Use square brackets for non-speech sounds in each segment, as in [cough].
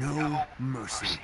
No mercy.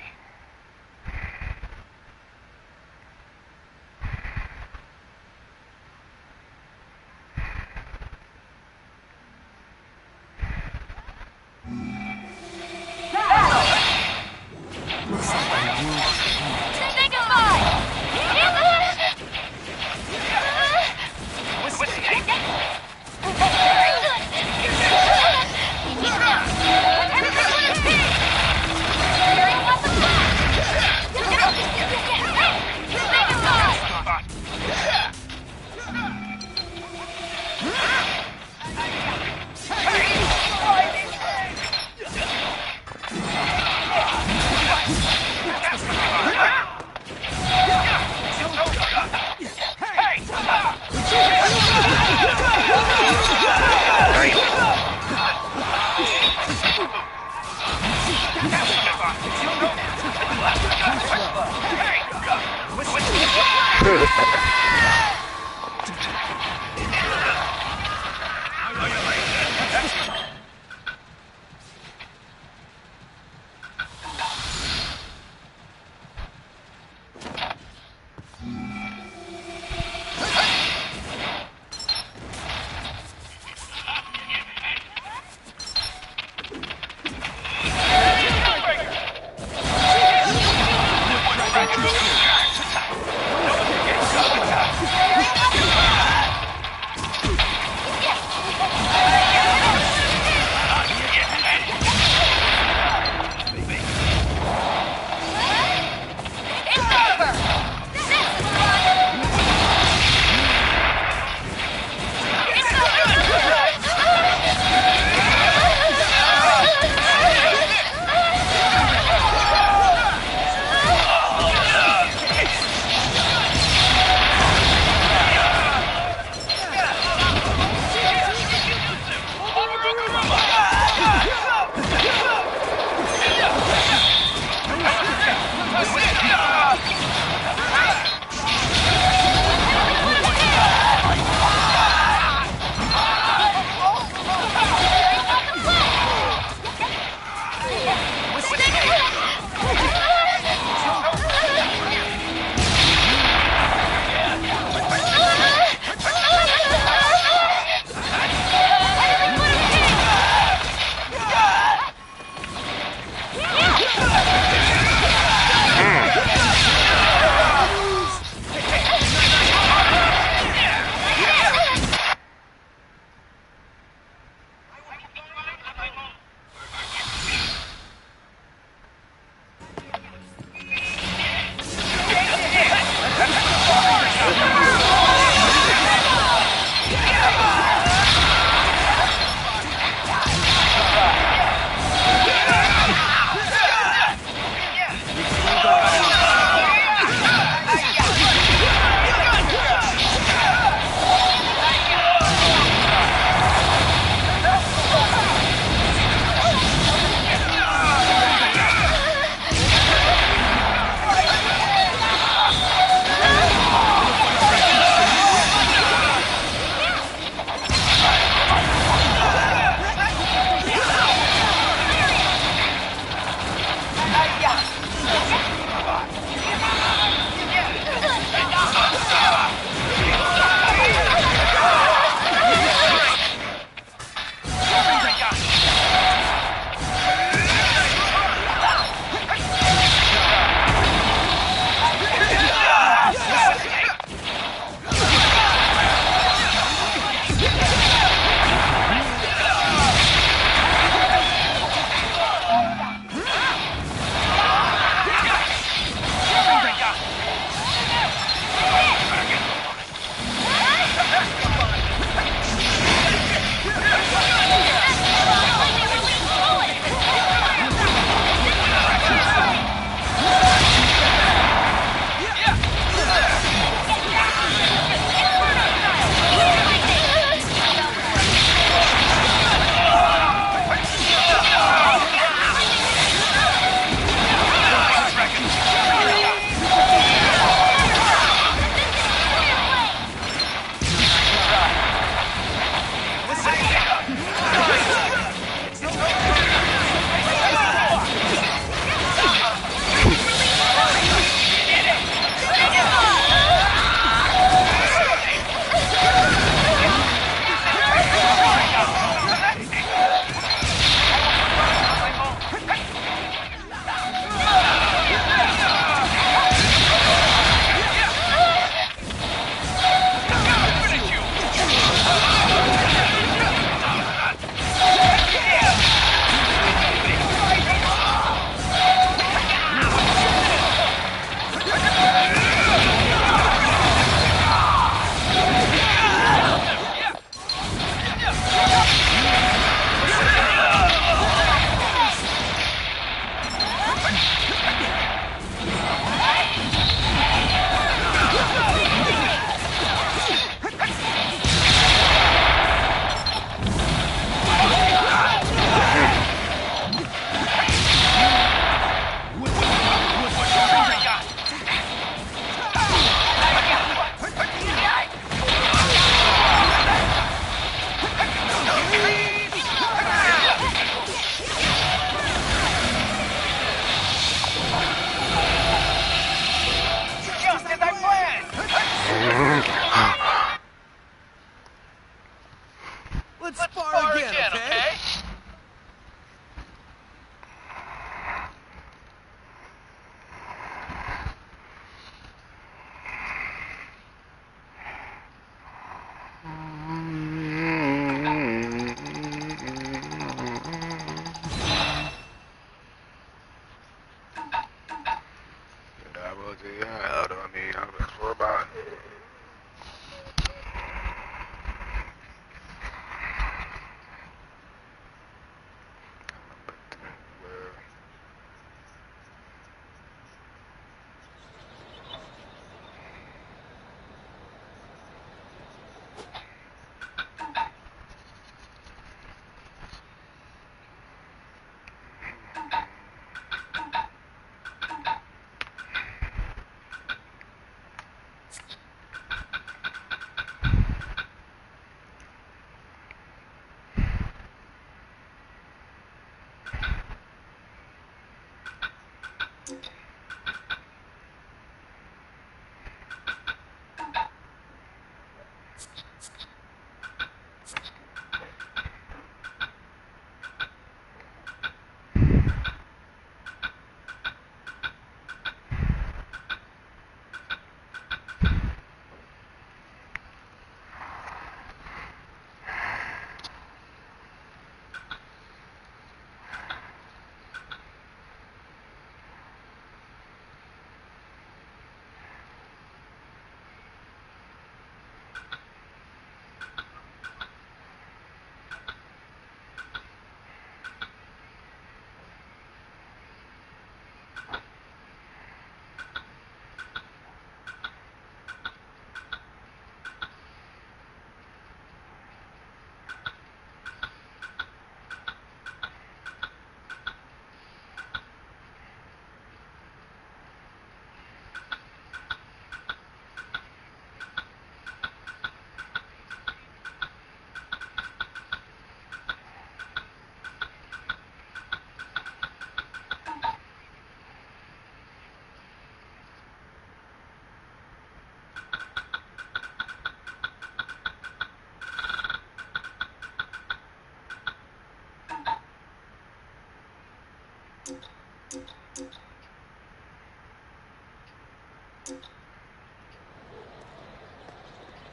That was it. Out on me. I was for.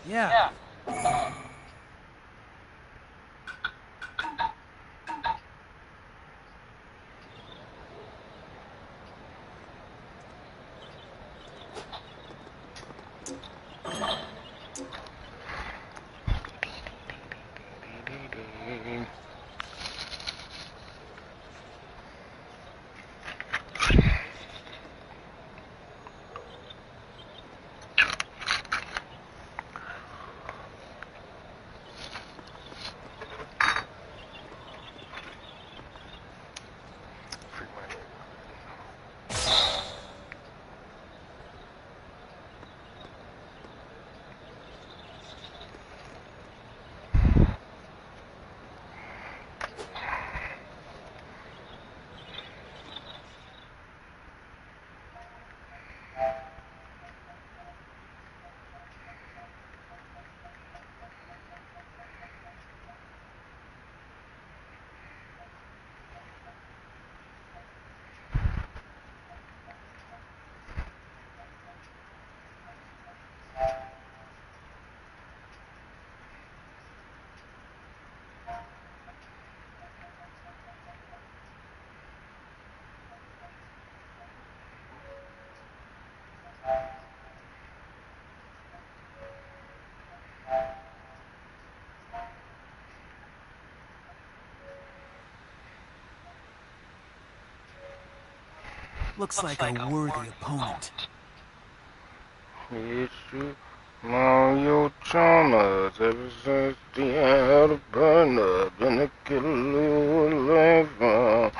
Yeah. Freak my Looks like a worthy opponent. It's you, Mario Chalmers, ever since the had a burn up and the killer was left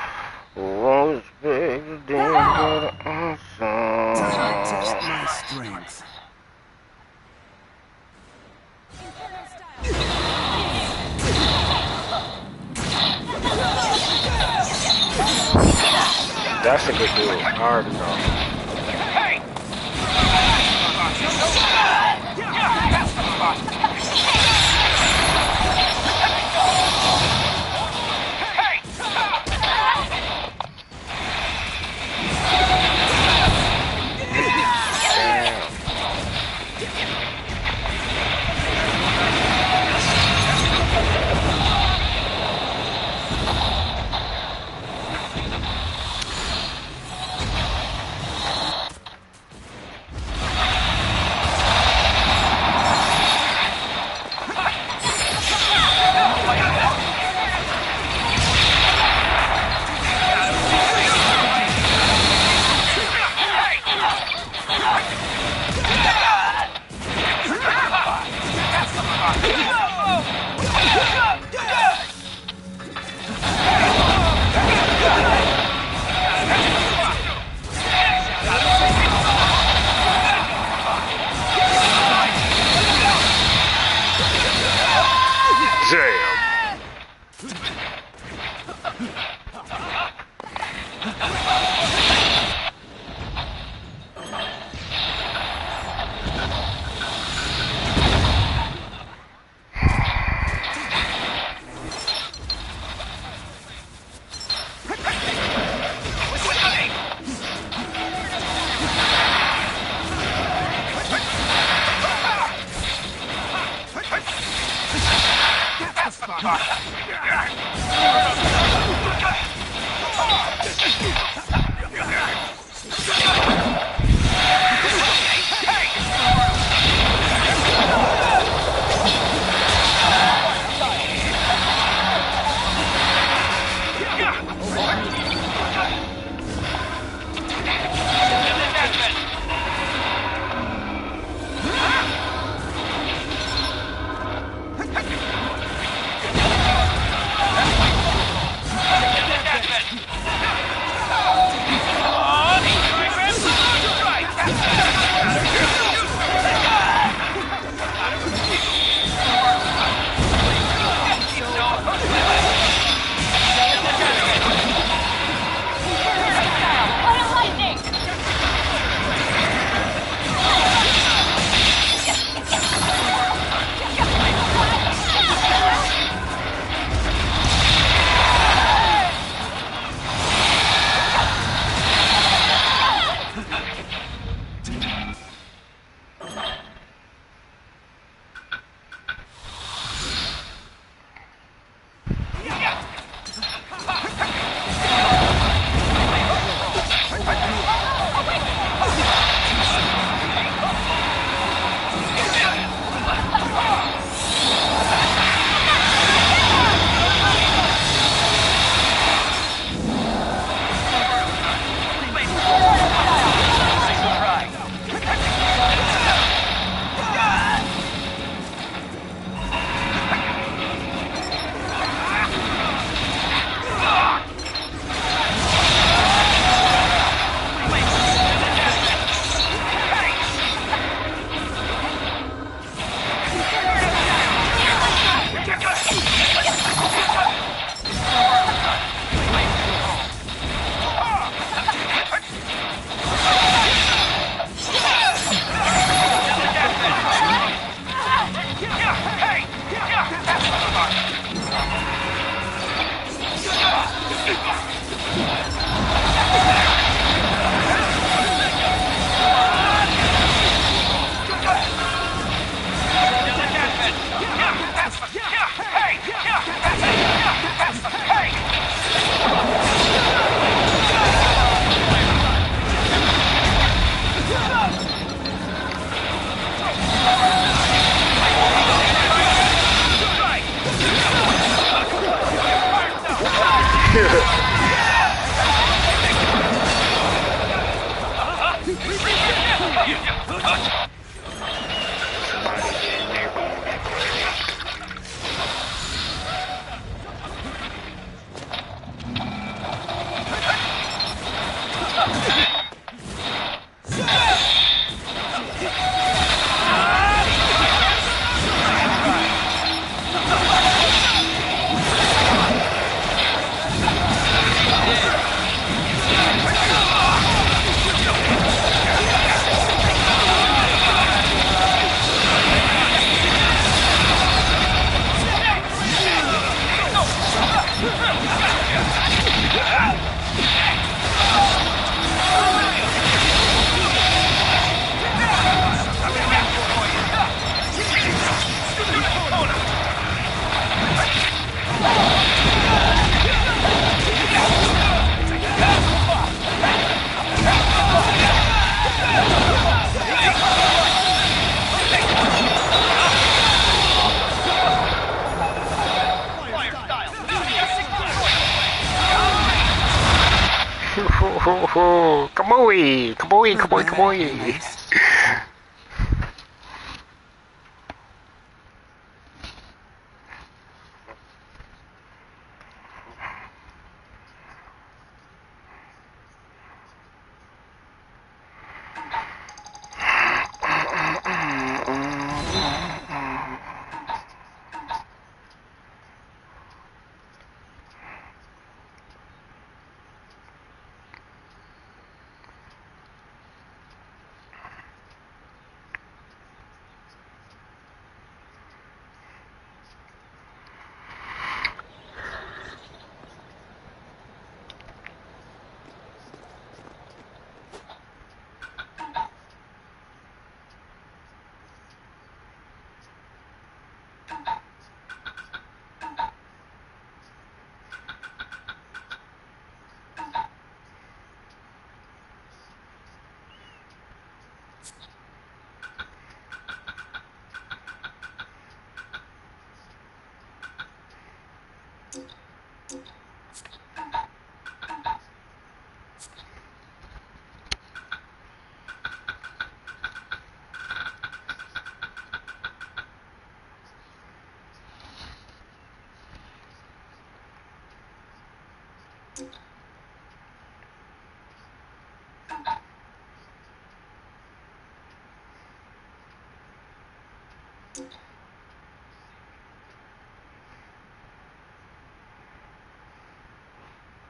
was bigger than what I Time to test saw. my strength. That's a good dude. I already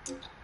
Thank you.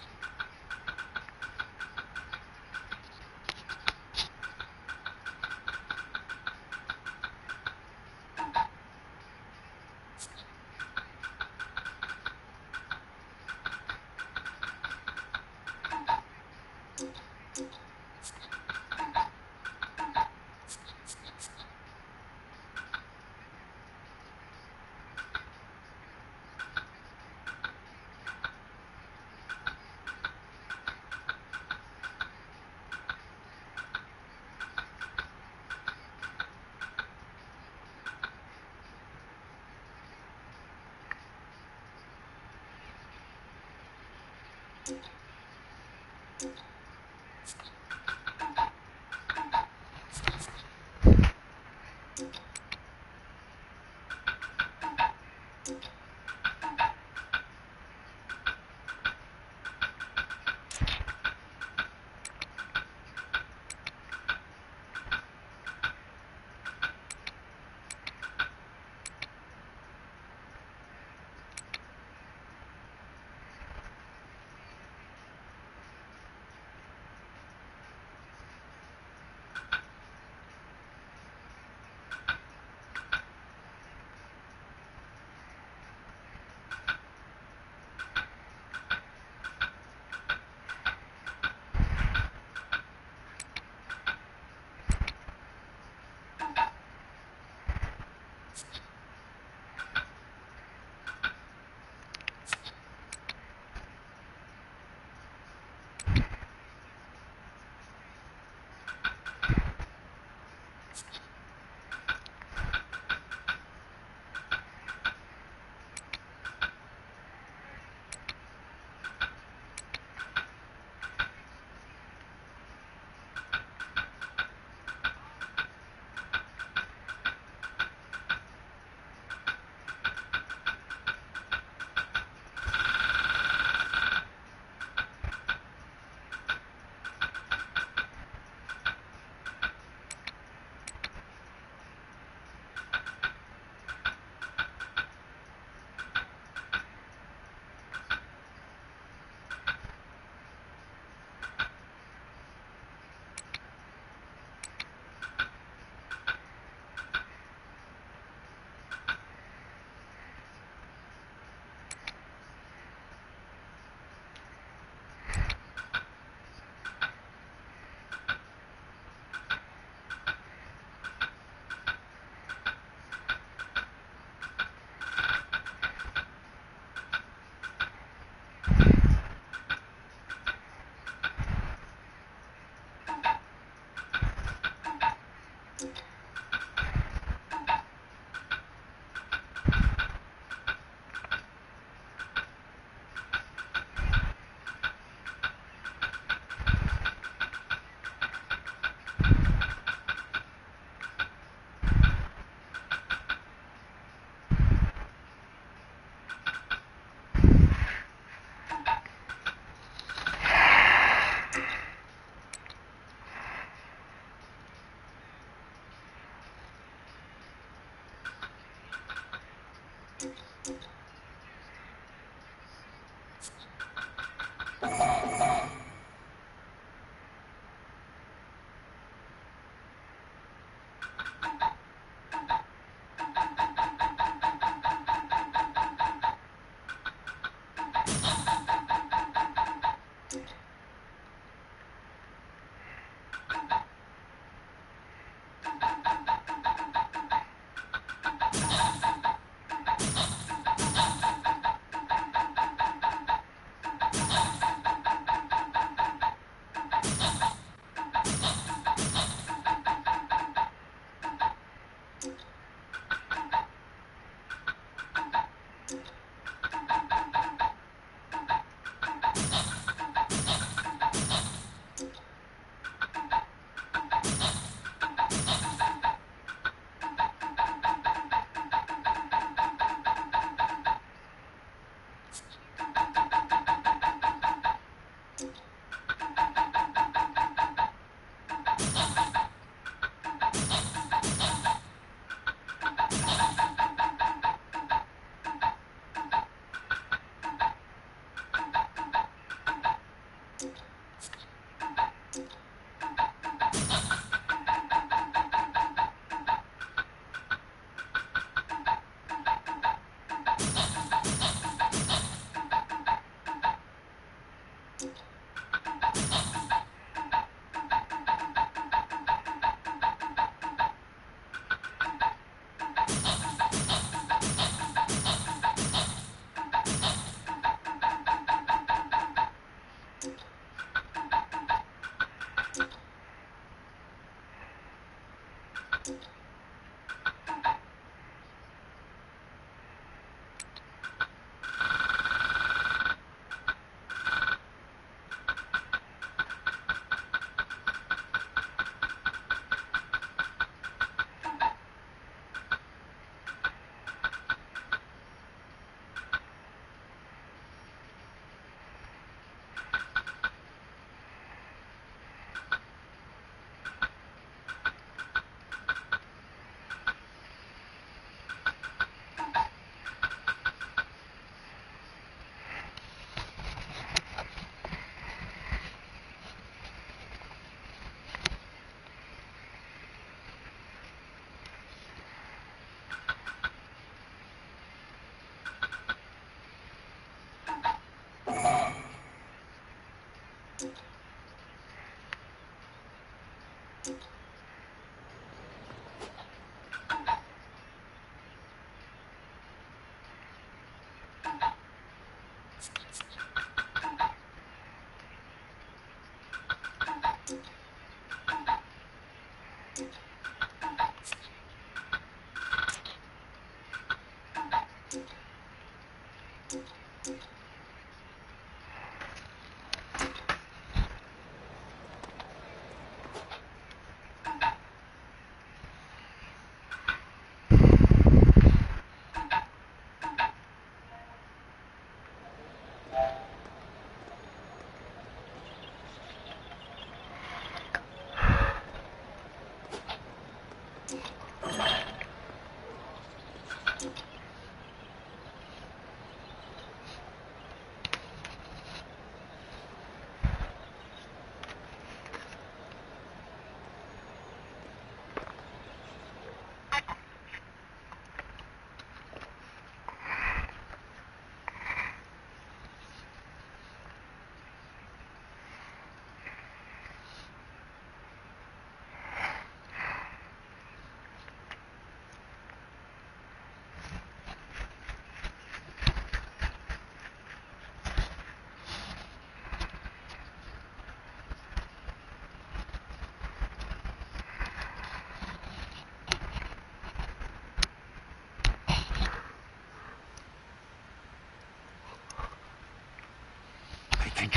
Thank you.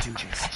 Do this.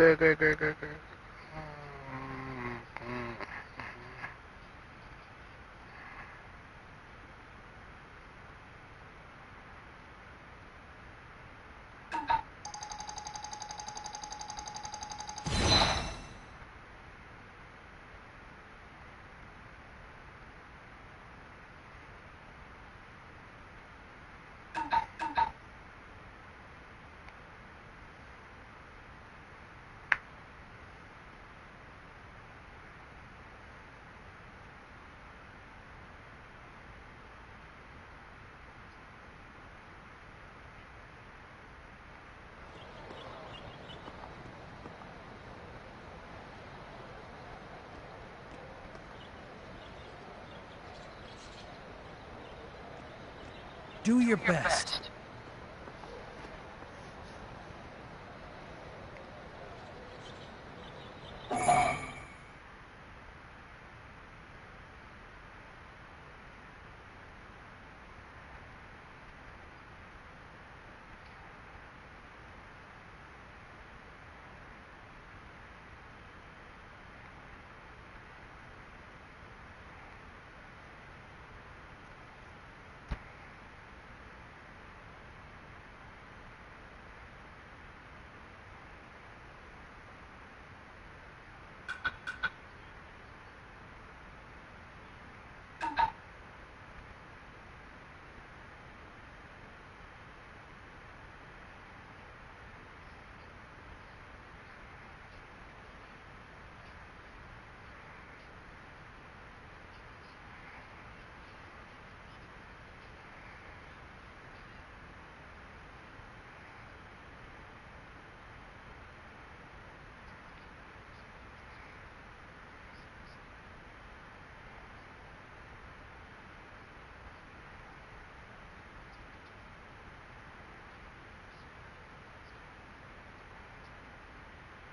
Great, great, great, Do your best.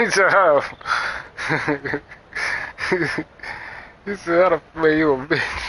he said, how? he said, how the man you a bitch?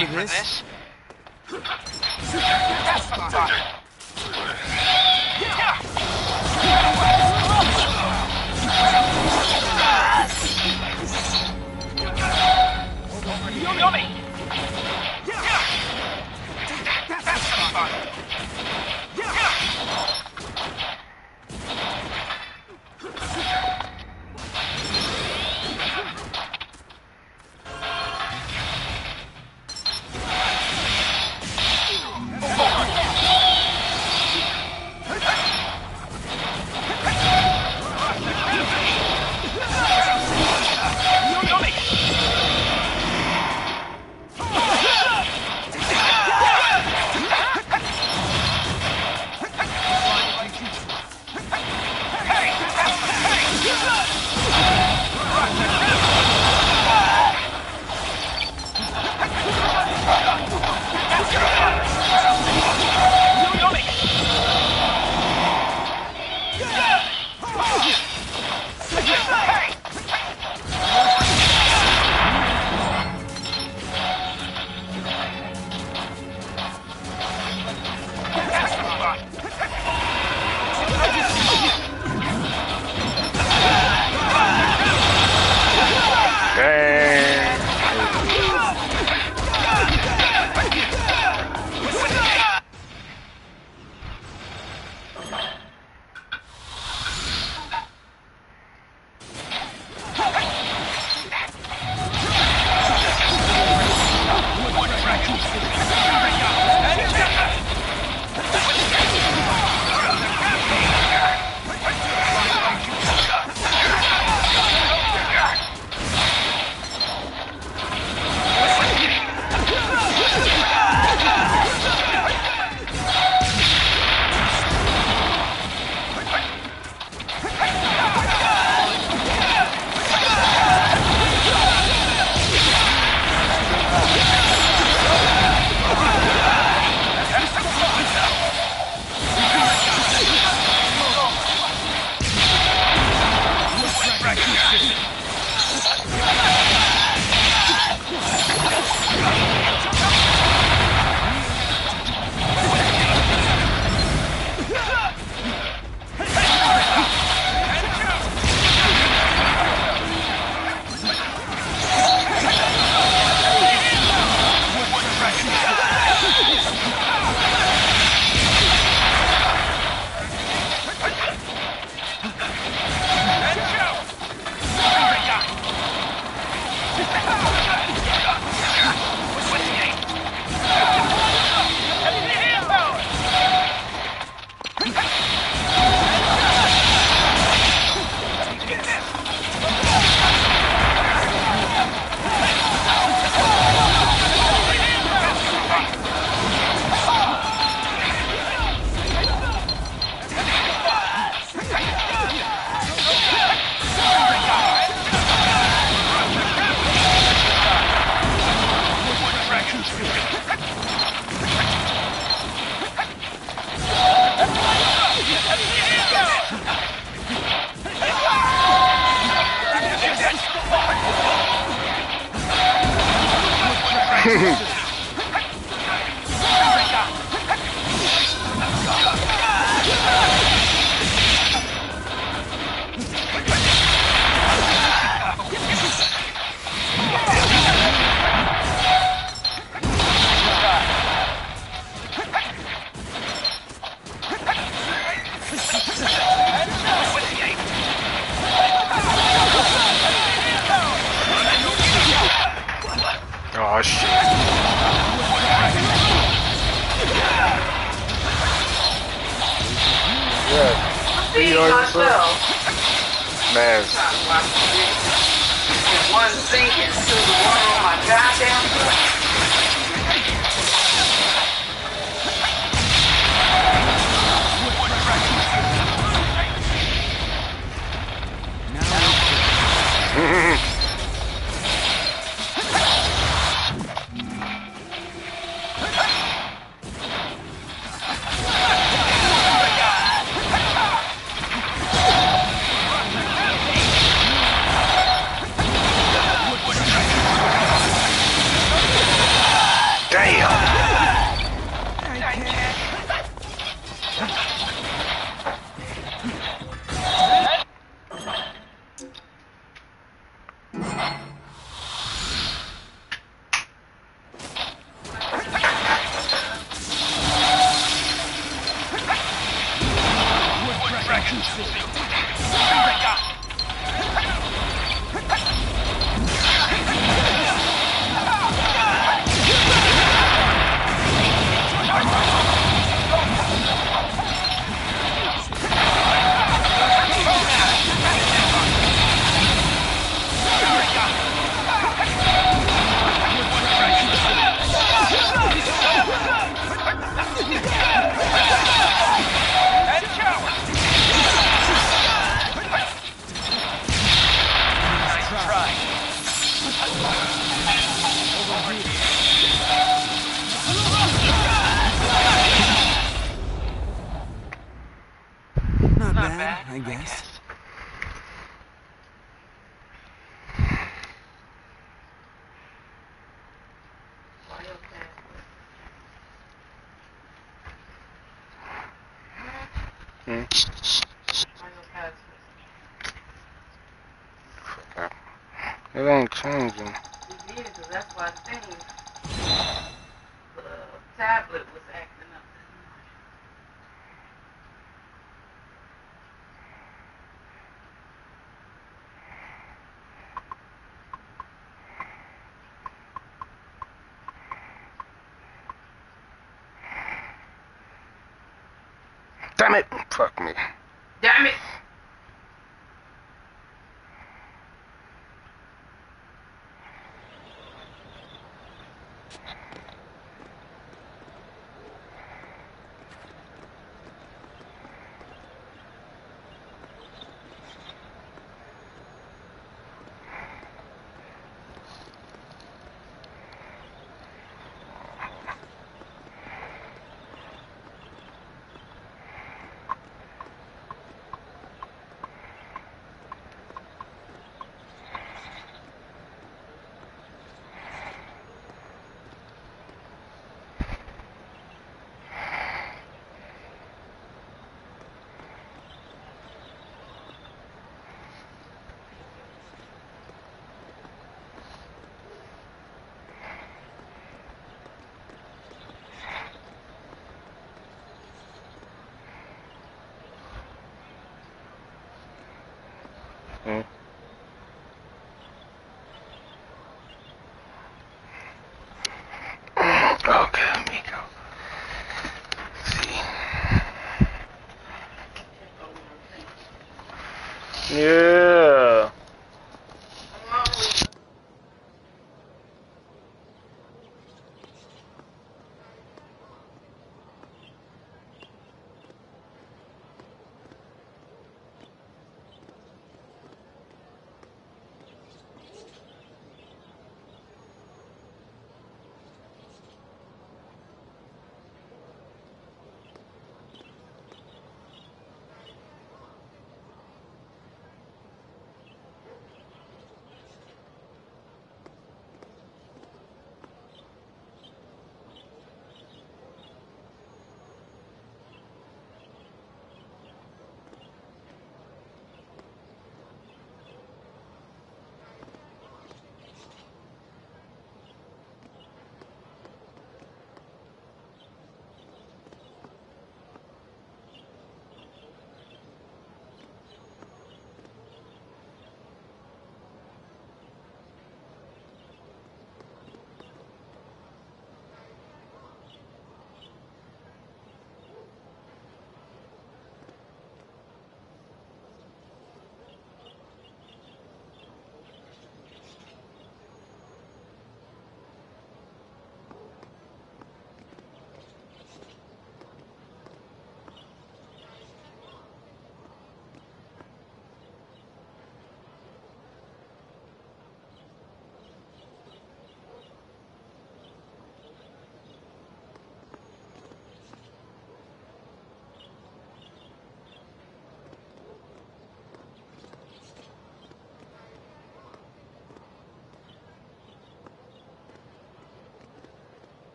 ready for this. this? Yummy!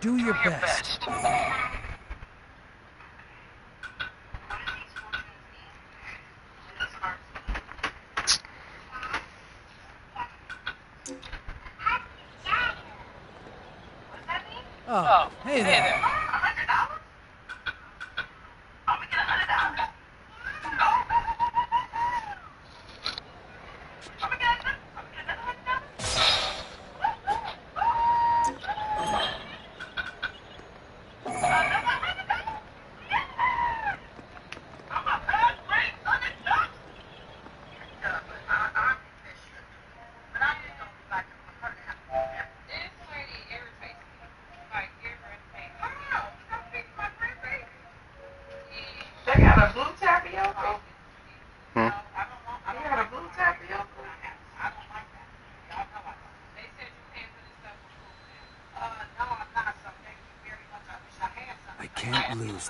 Do your best. Oh, hey there. This lady irritates me. Like, irritates me. They got a blue tapioca? Hmm? They got a blue tapioca? They said you paying for this stuff I can't lose this one. I wish I had some. Uh, you, you know I can get some? No, they running me down. Mom, this is cash. Not doing anything for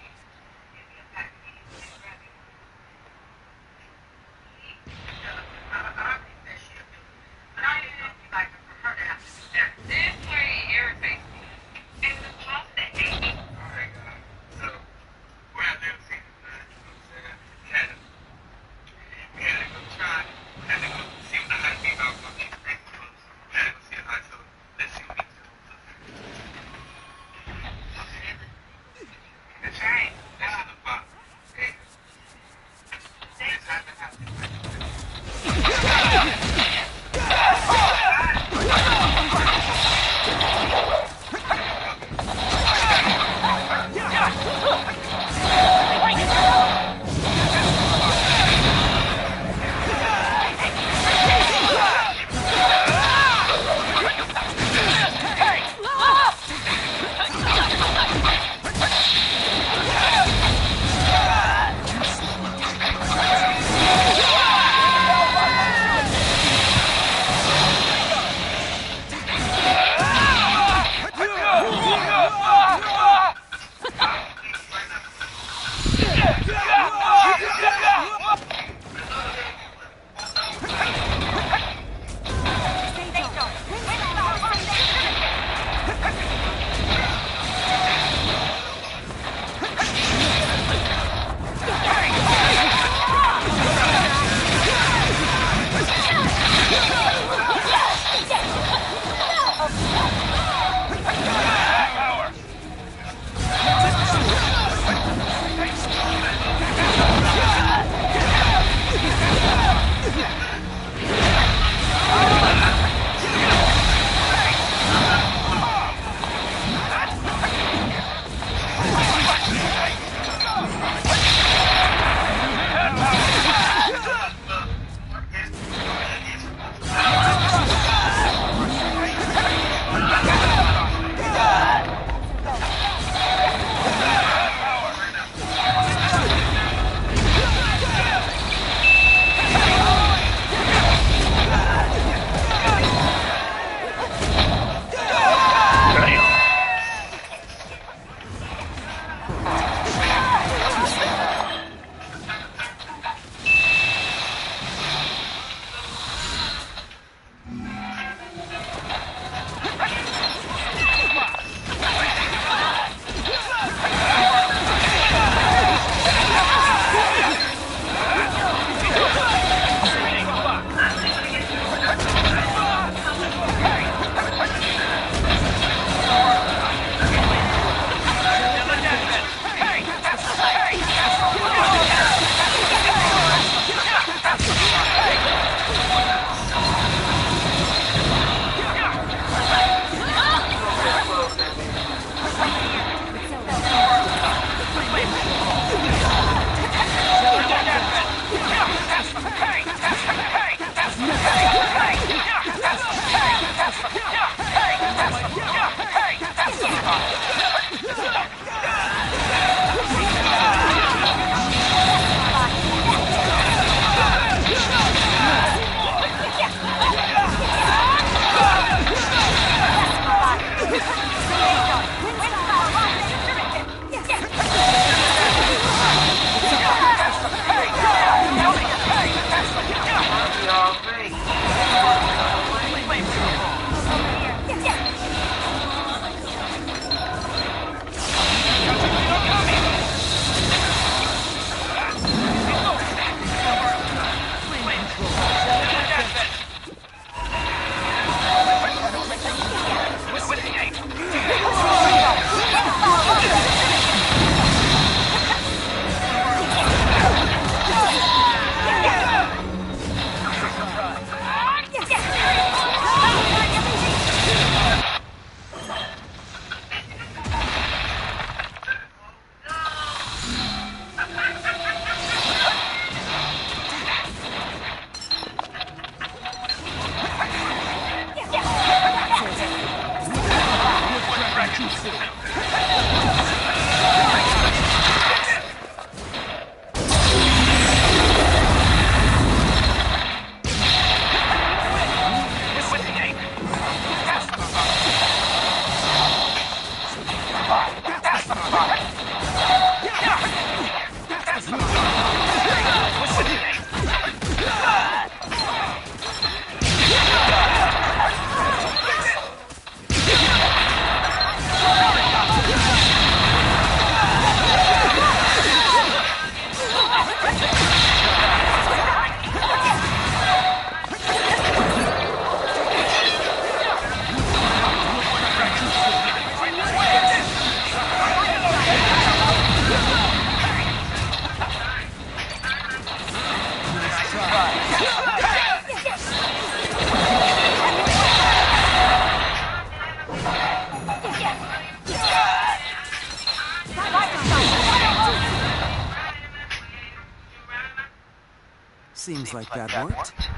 like that worked.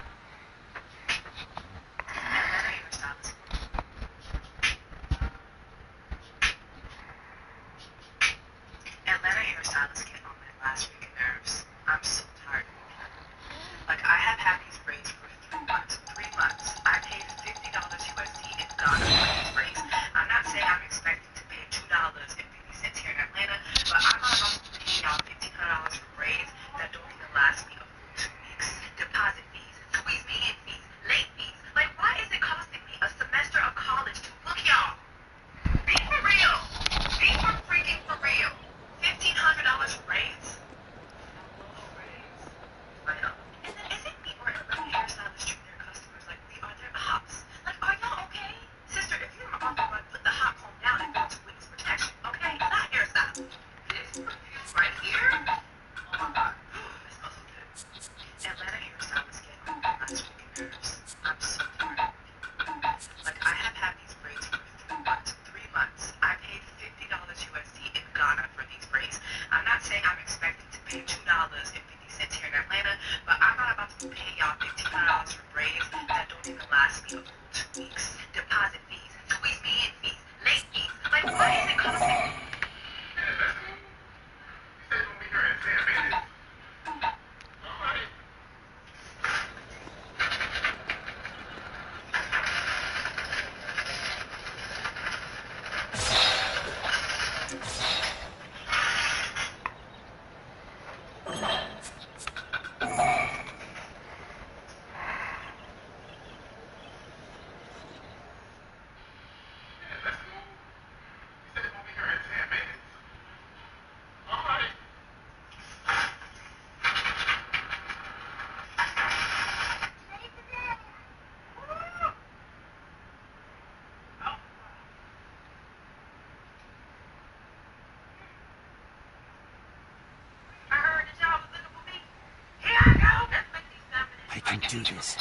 Can do this.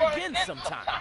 Again sometime.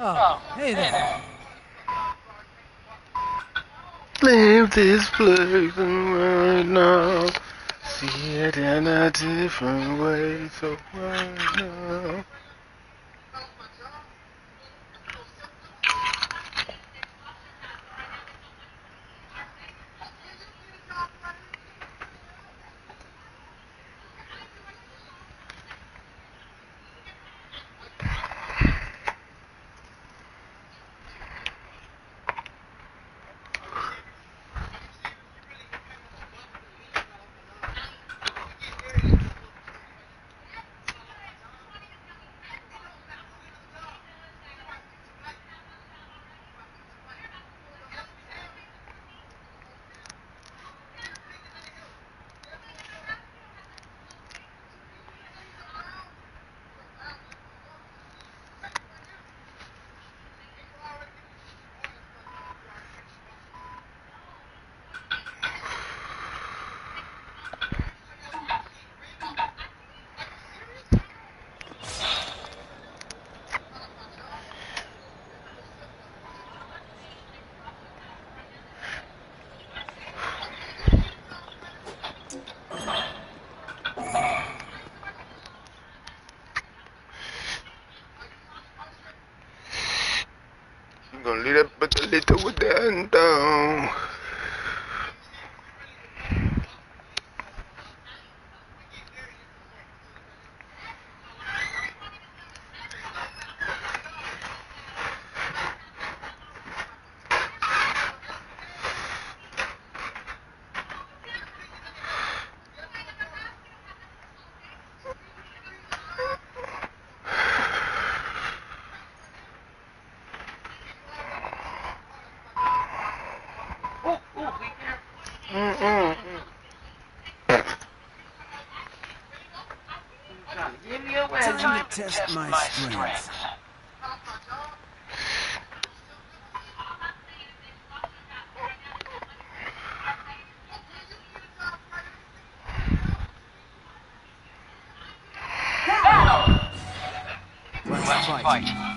Oh, hey there. Leave this place right now. See it in a different way. So right now. Little down down. Test my strength. Let's fight.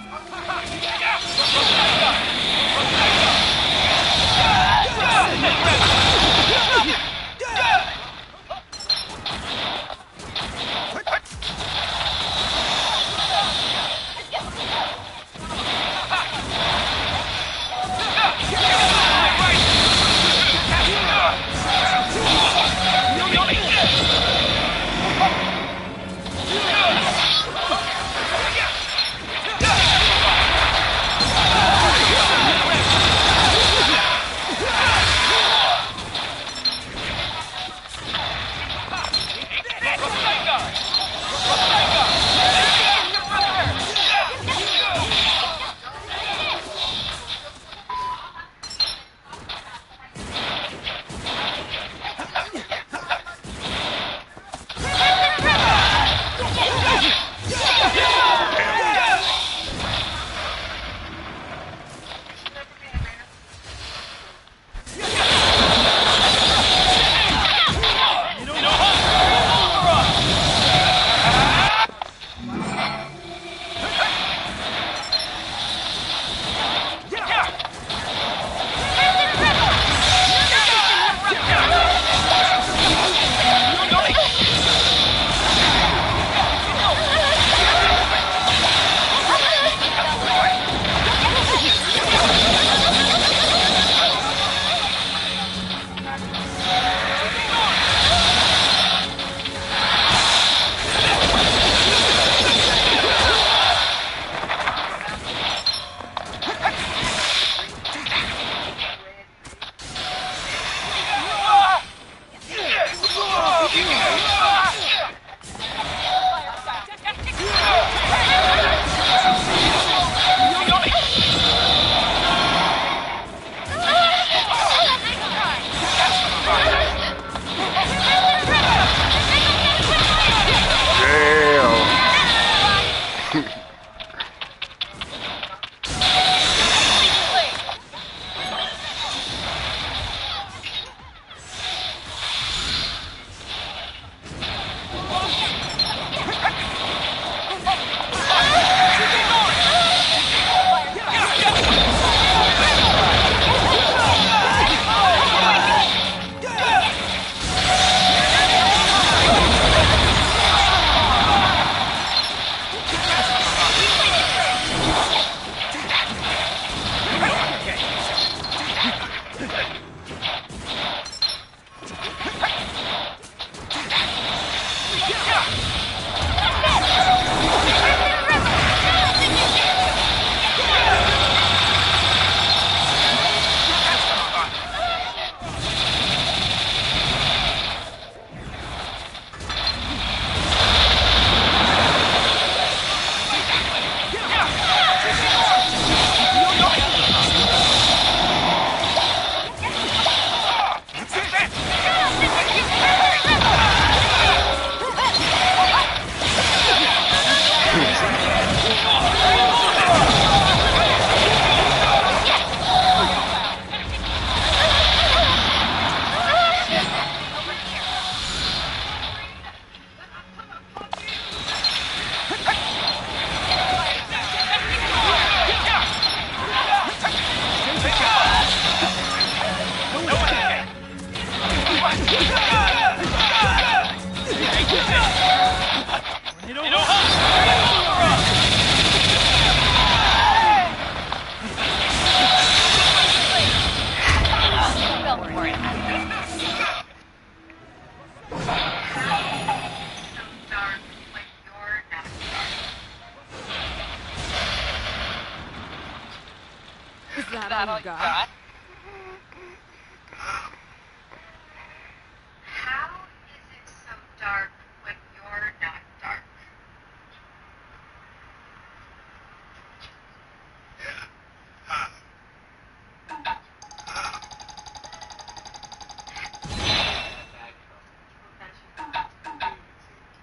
Is that, That all all you you got? got? How is it so dark when you're not dark?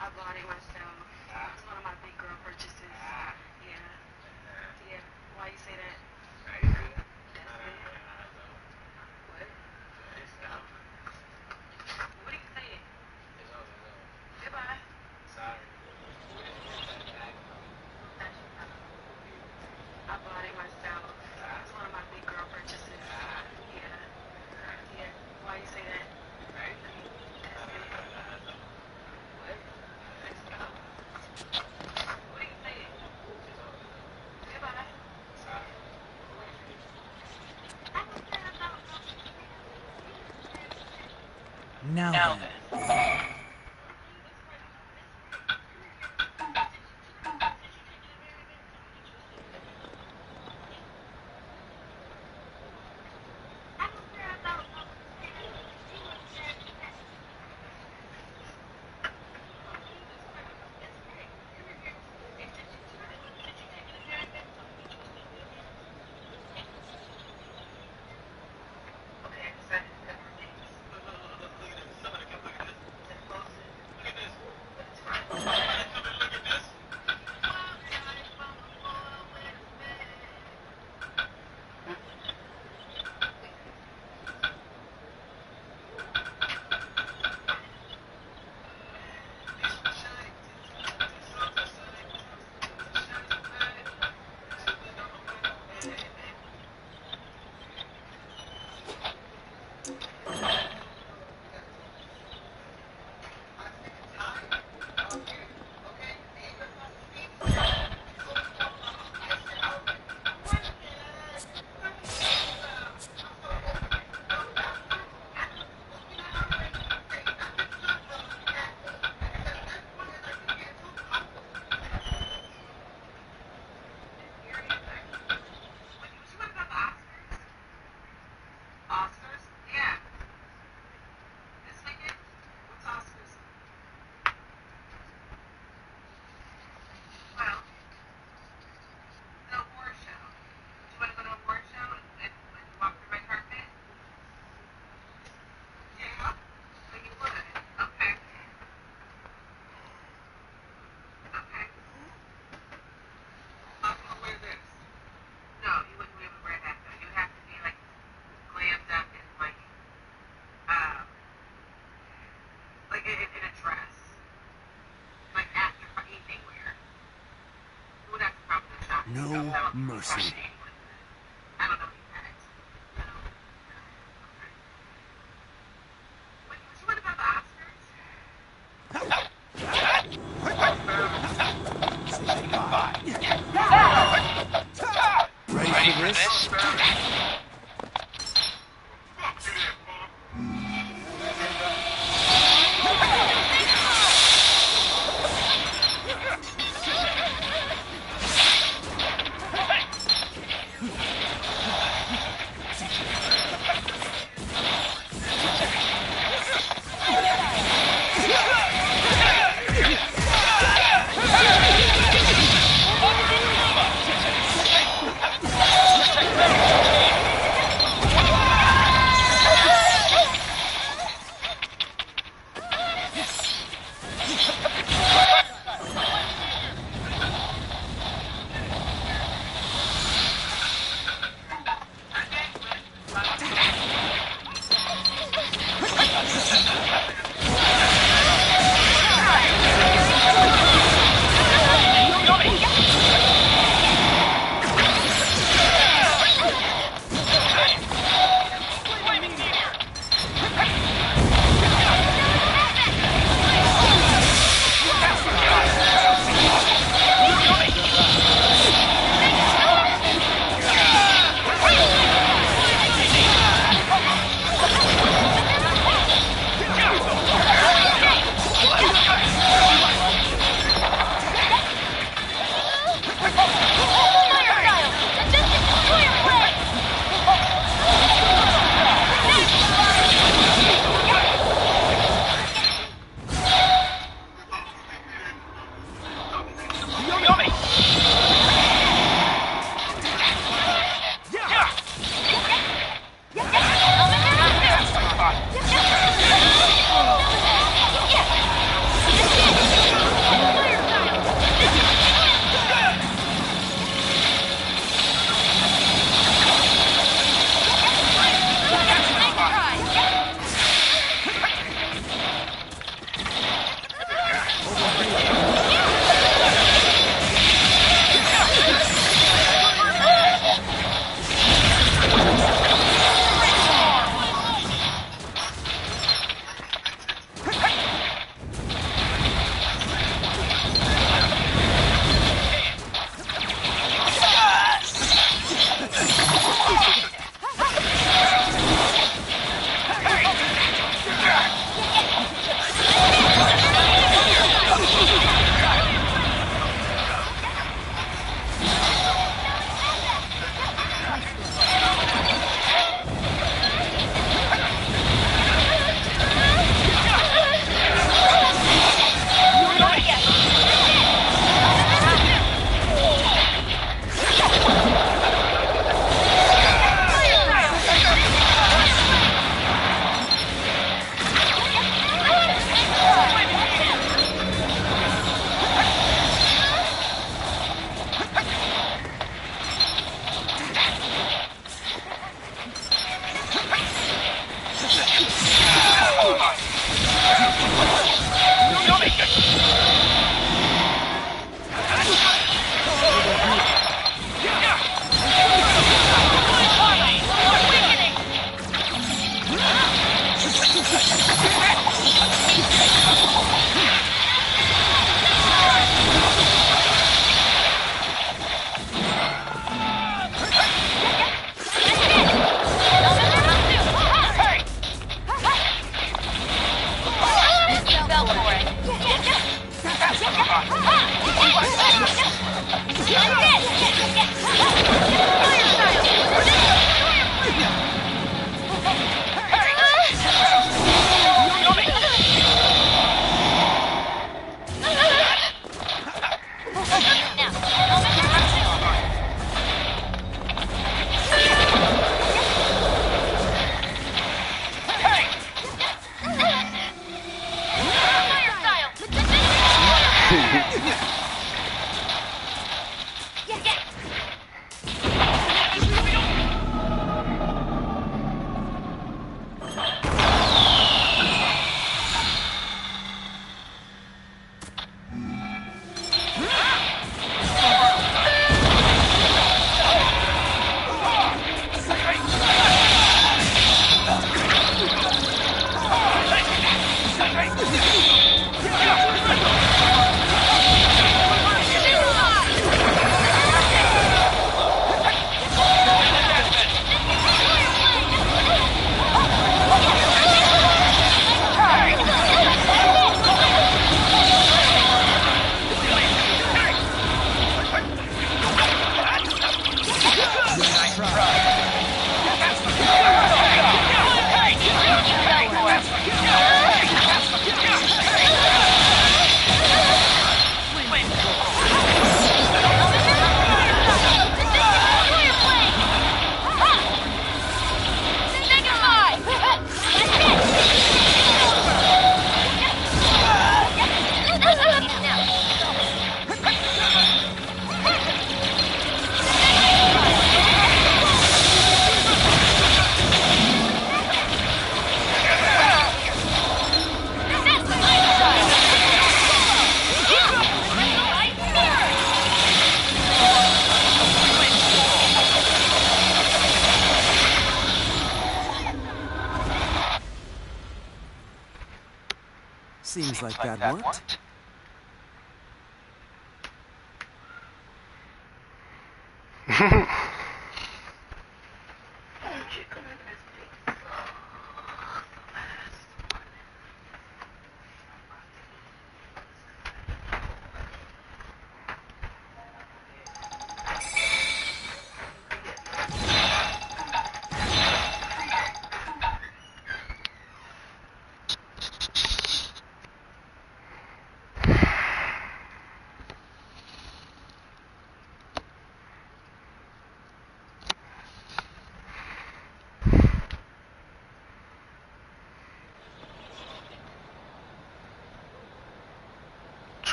I bought it myself. It's one of my big girl purchases. Yeah. Yeah. Why you say that? That's it. What? What are you saying? Goodbye. I bought it myself. It's one of my big girl purchases. Yeah. Yeah. Why you say that? That's it. What? Let's go. What are you saying? Goodbye. I don't care about Now, Now mercy.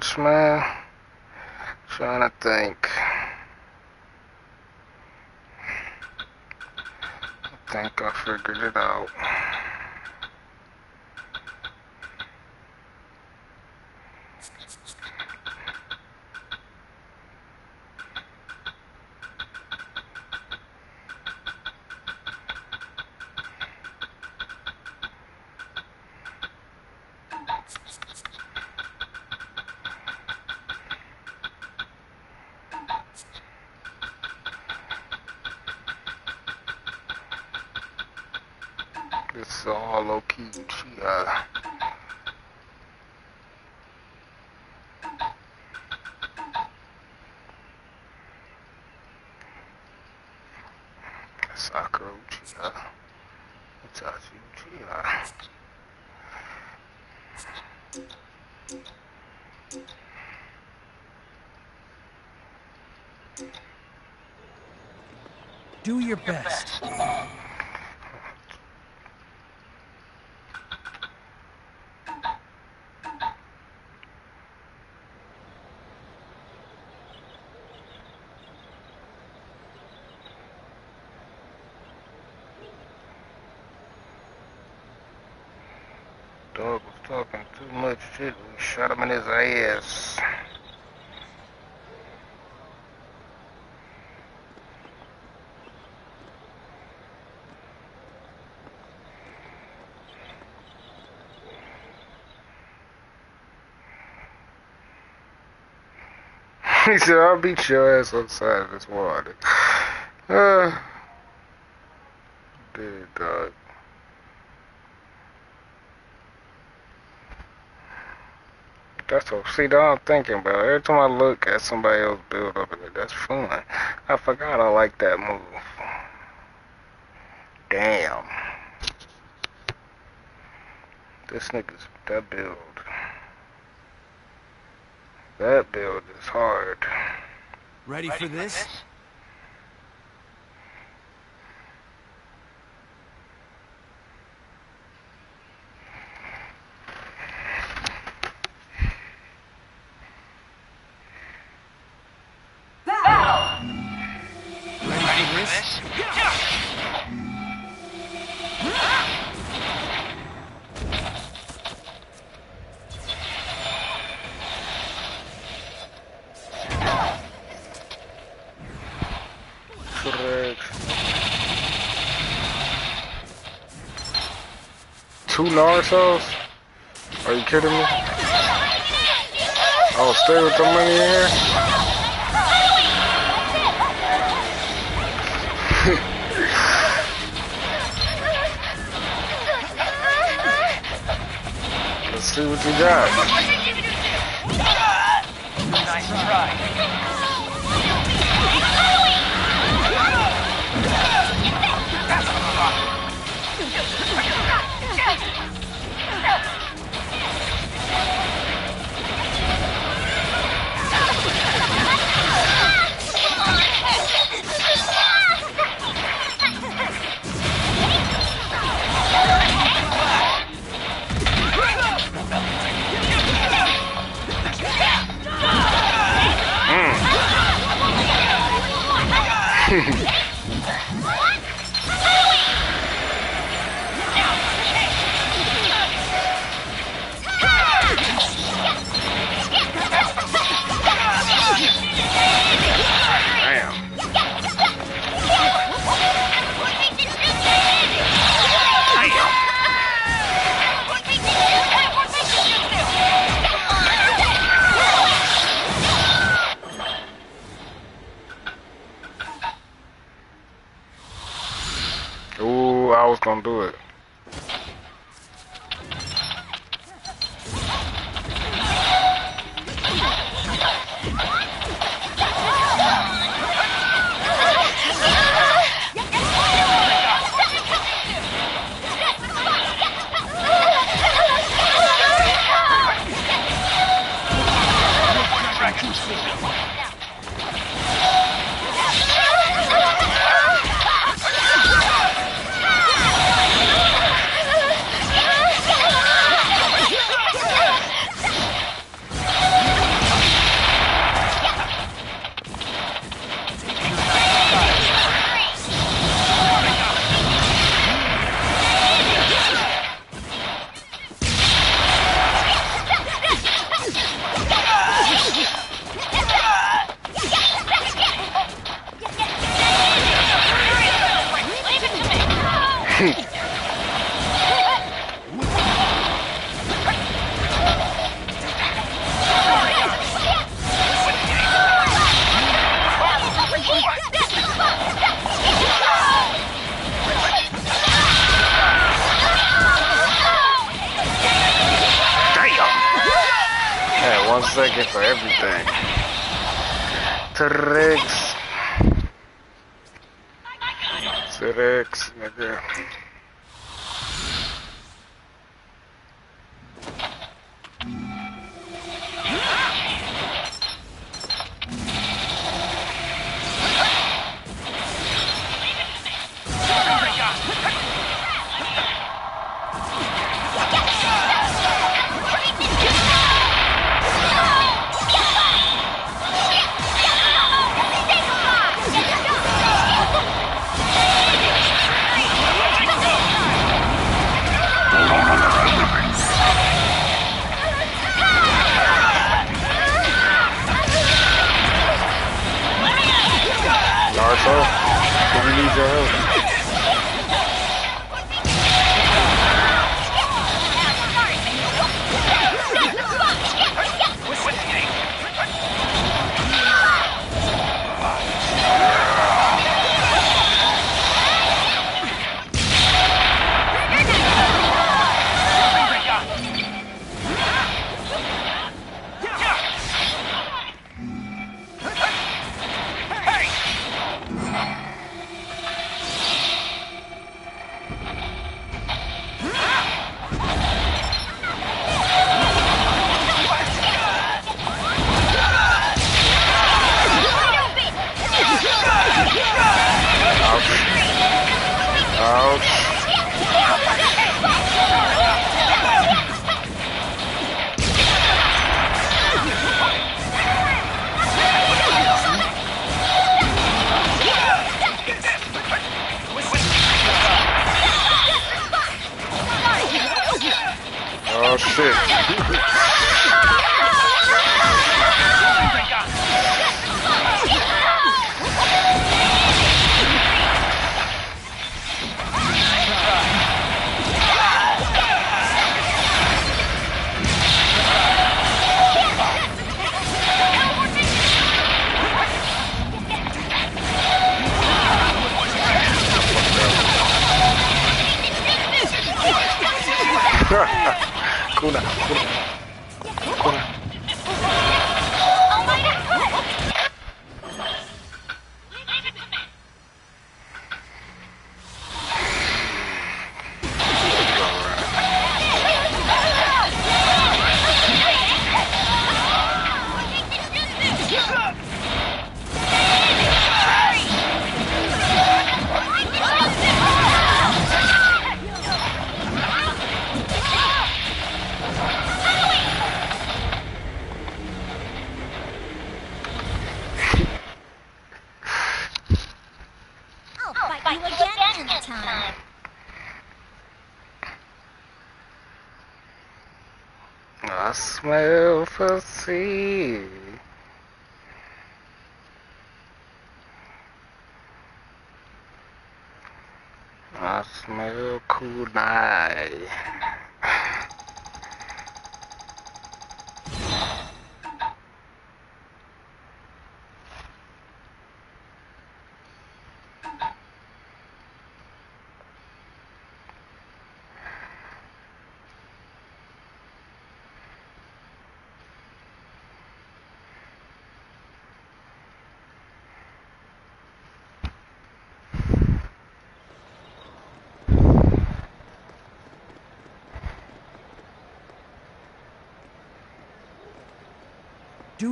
Much, man. Trying to think. I think I figured it out. Your best. Dog was talking too much shit. We shot him in his ass. [laughs] he said, I'll beat your ass outside this water. Uh, dude, dog. That's what, see, that I'm thinking about. Every time I look at somebody else build up in it, that's fun. I forgot I like that move. Damn. This nigga's, that build. That build is hard. Ready for this? Ready Narsos? Are you kidding me? Oh, stay with the money here? [laughs] Let's see what you got. Nice try. Hehehe [laughs] 也是。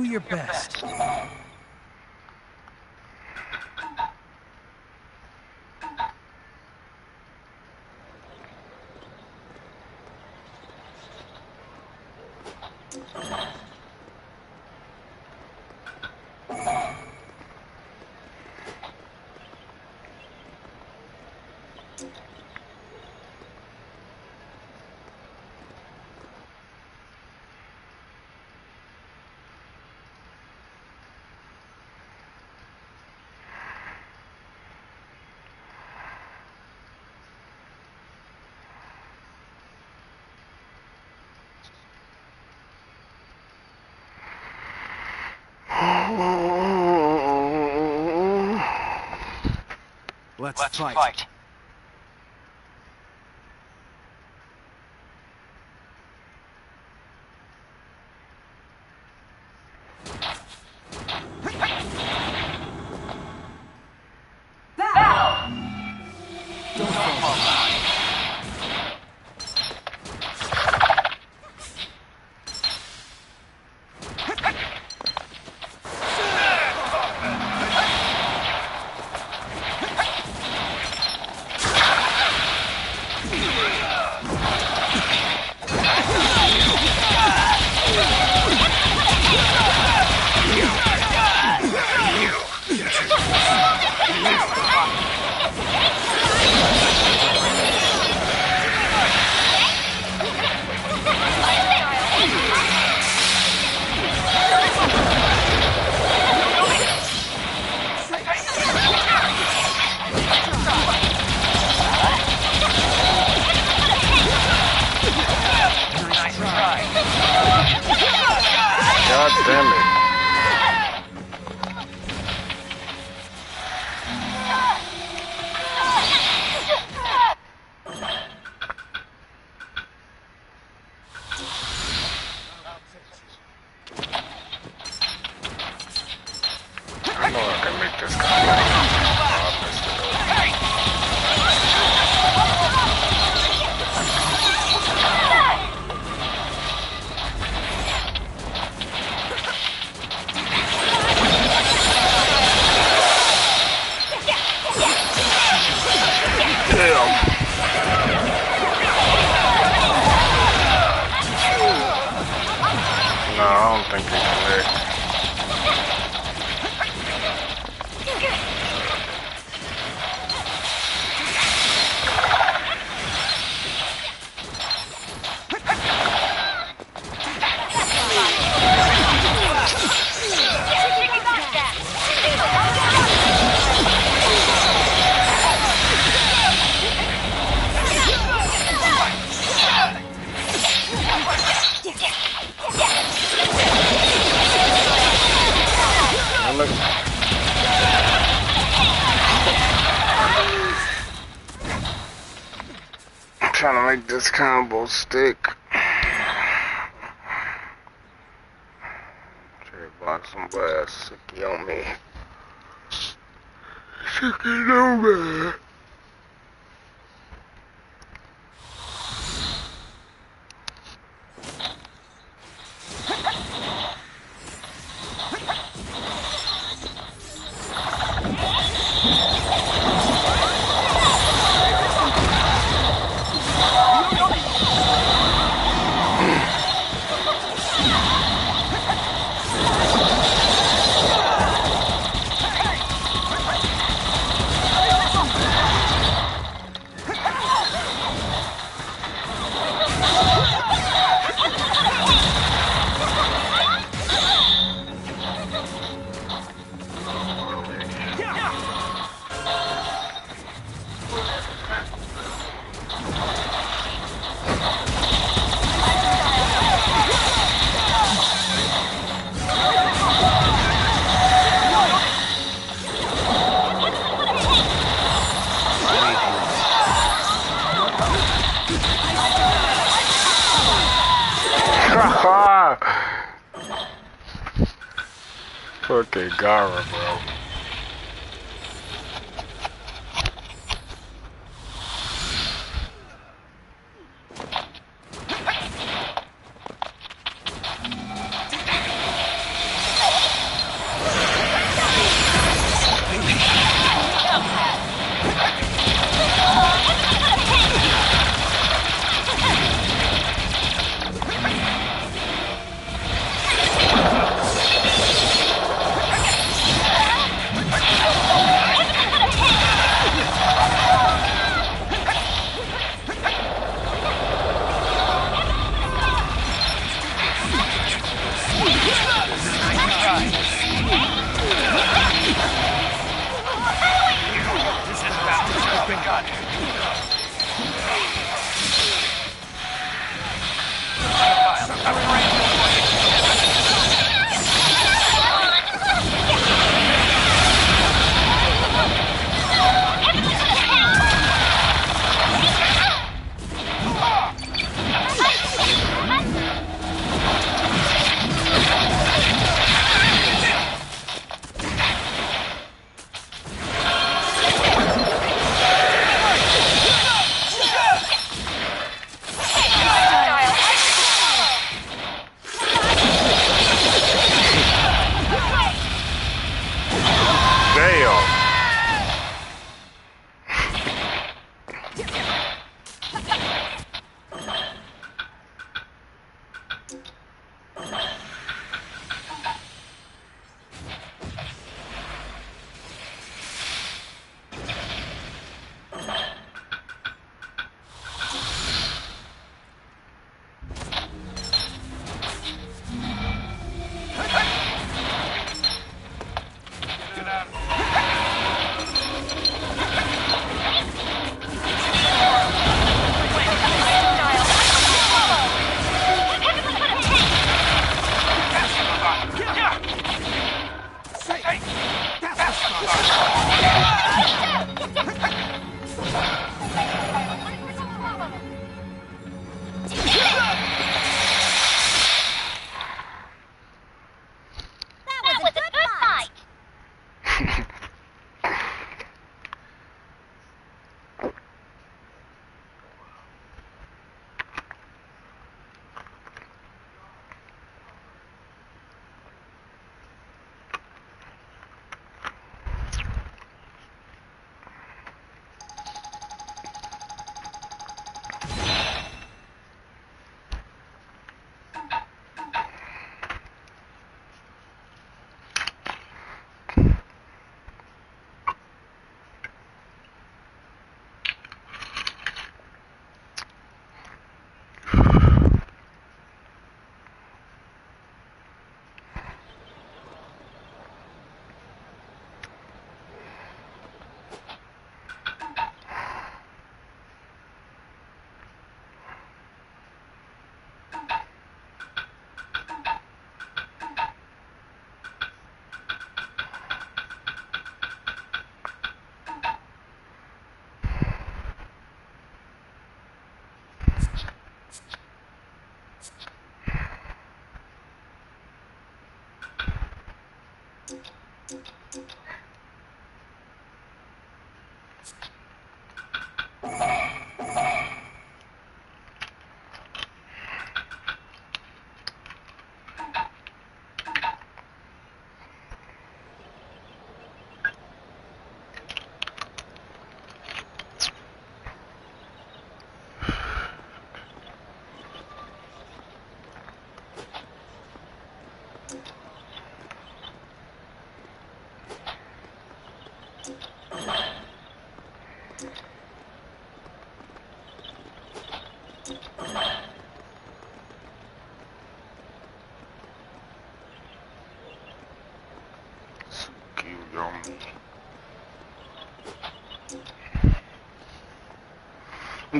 Your best. Let's, Let's fight. fight. Fucking Gaara, bro.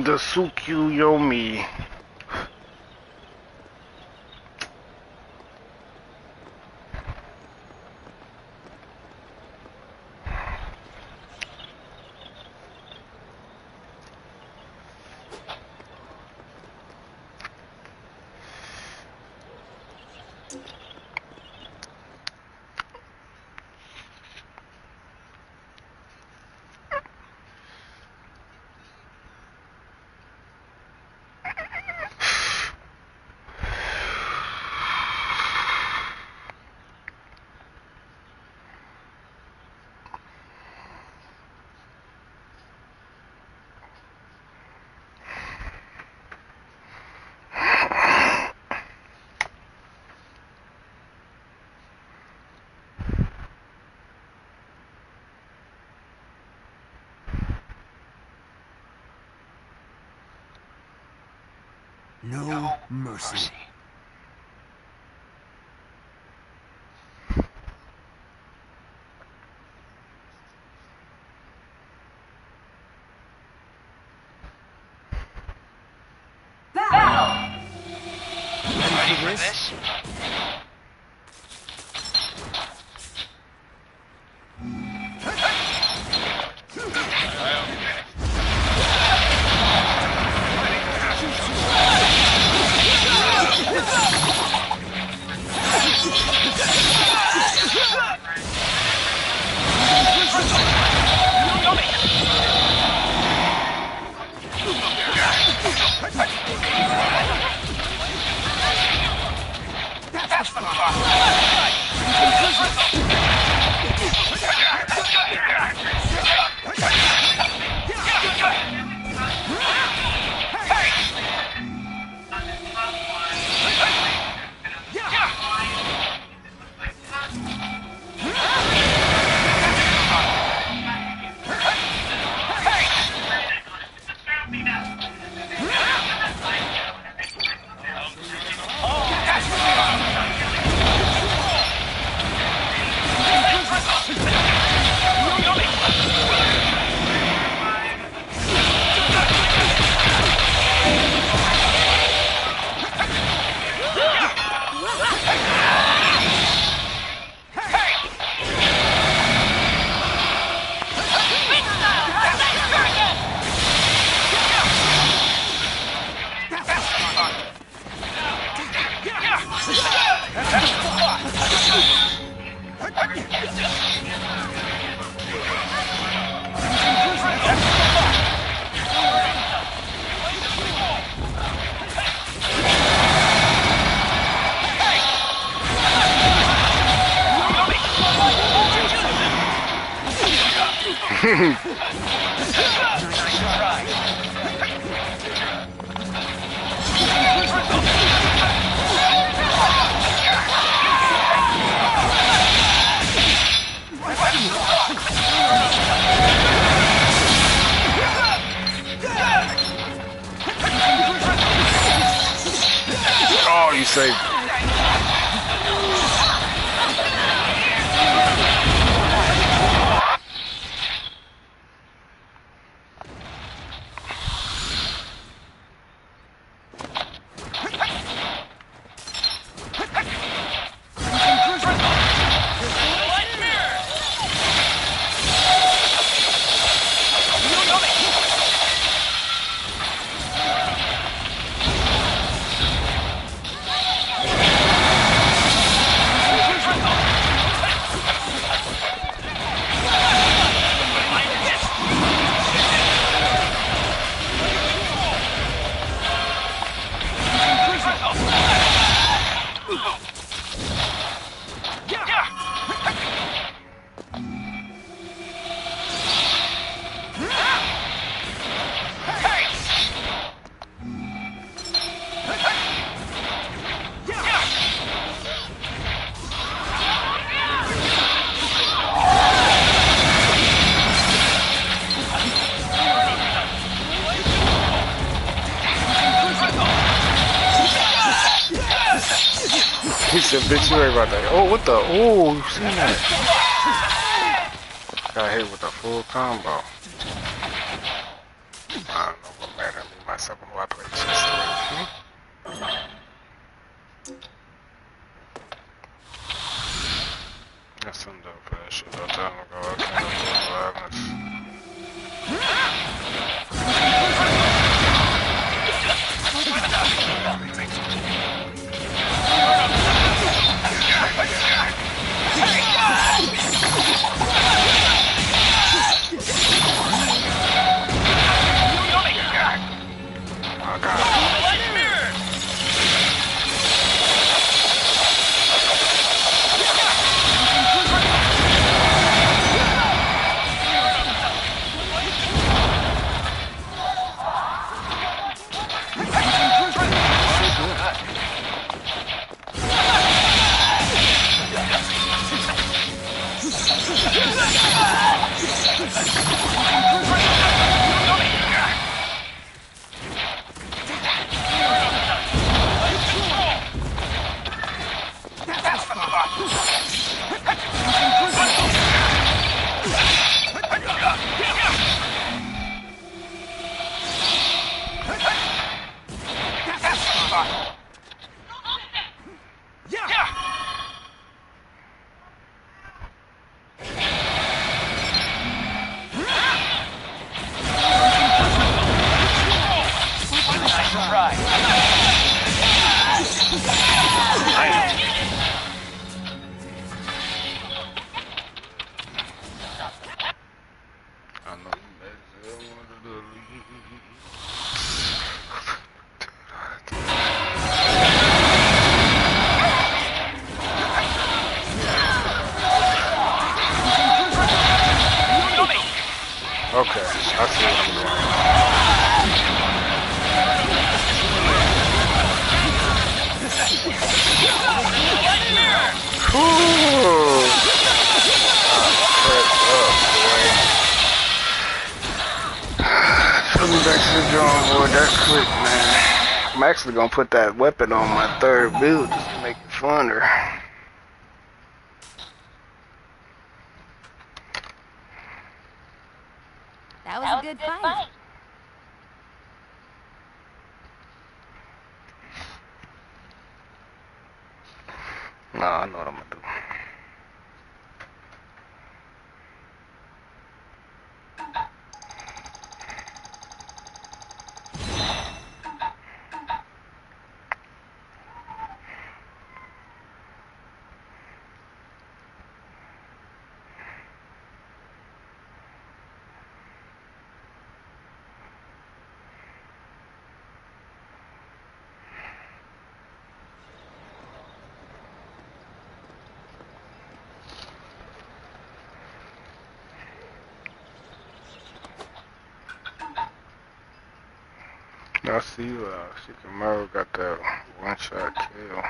The Tsukuyomi. No mercy. Ready for this? What the. Oh, you seen that? Got hit with a full combo. definitely gonna put that weapon on my third build. I see you. Uh, Shikamaru got that one shot kill.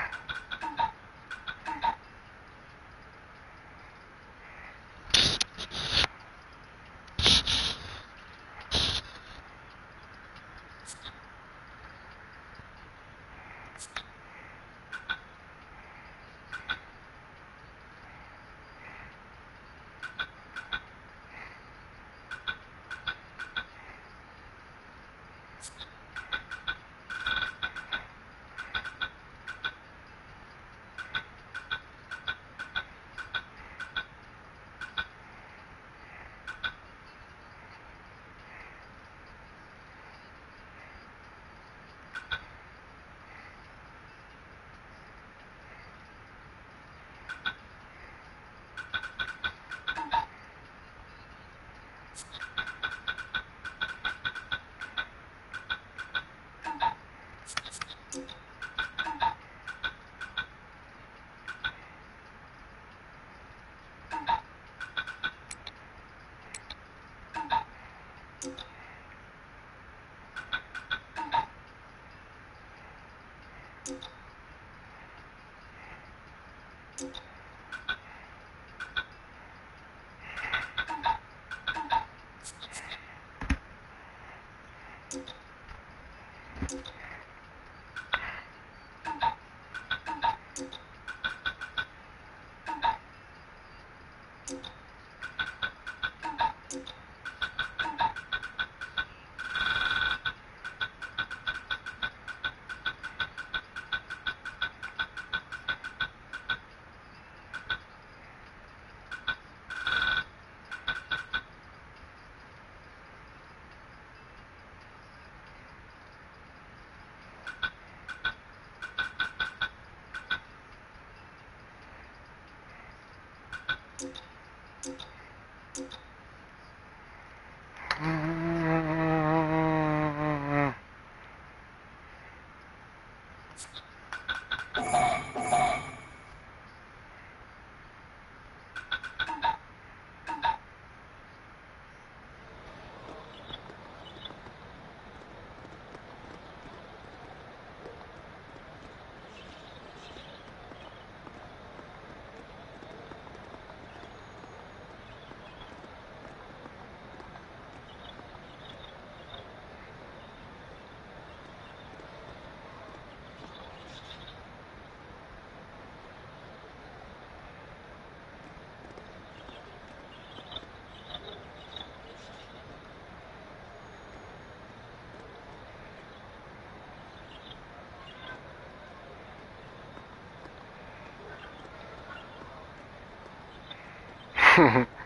Mm-hmm. [laughs]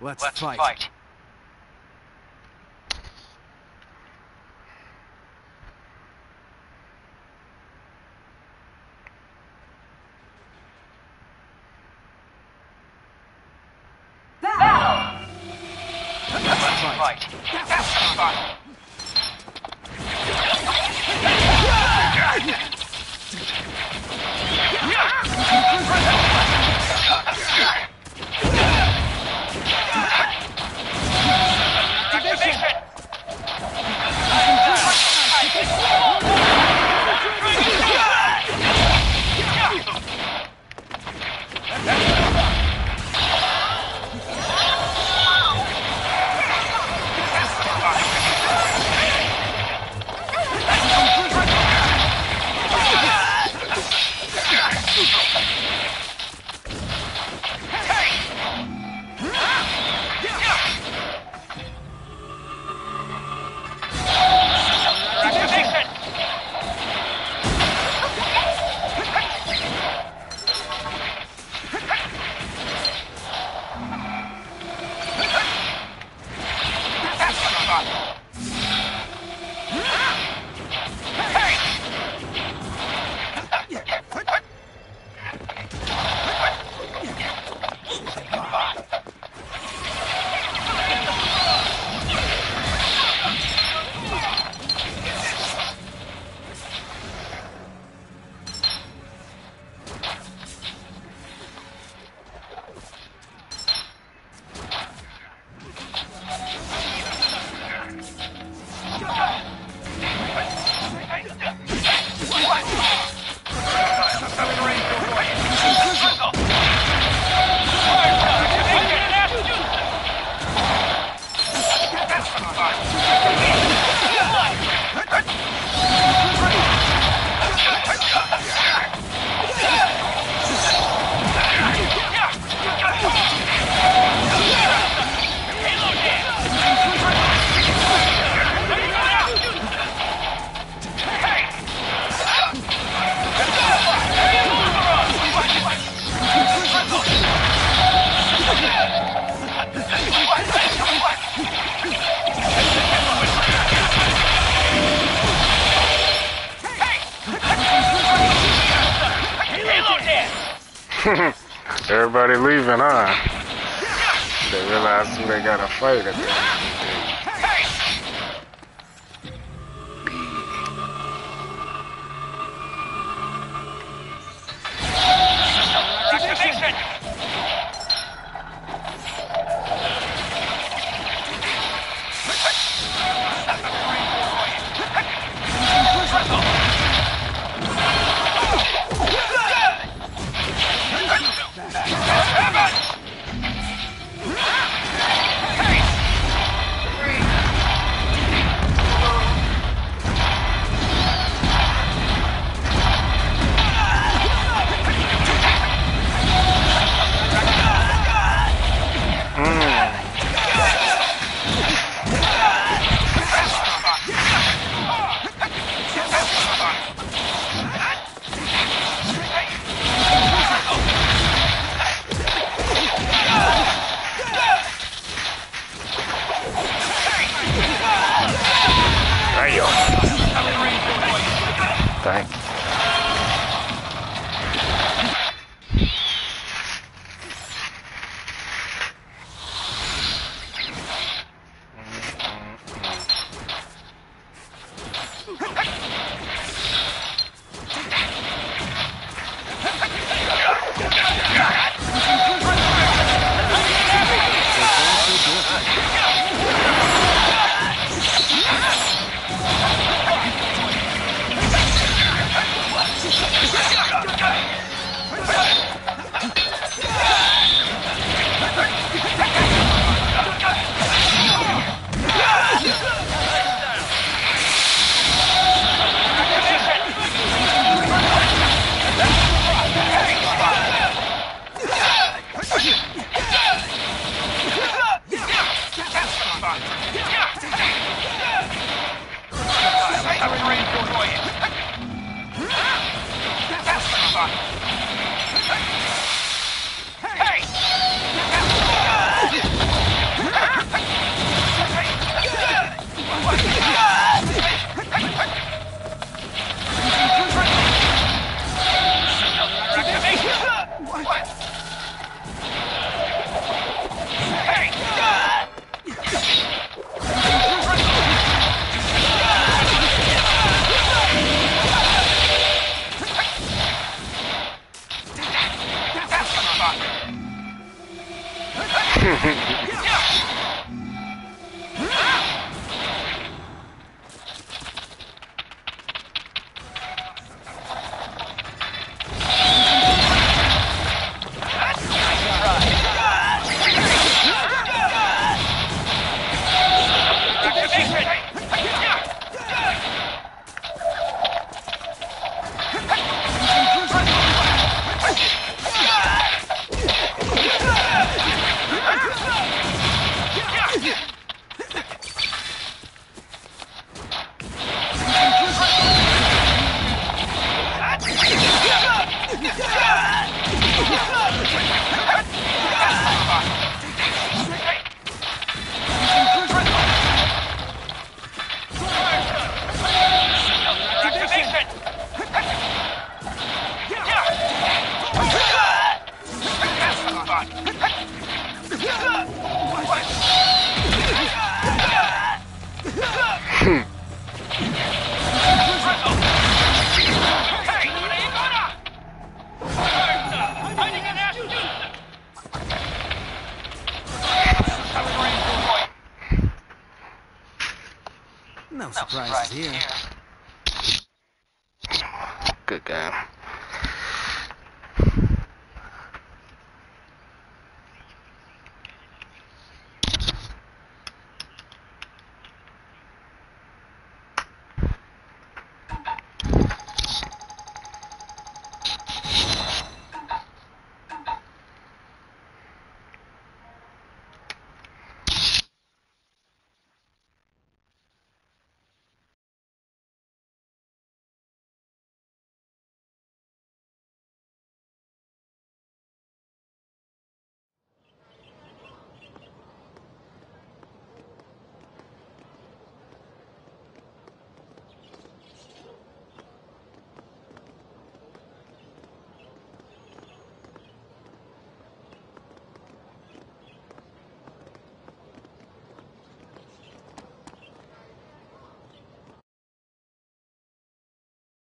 Let's, Let's fight. fight.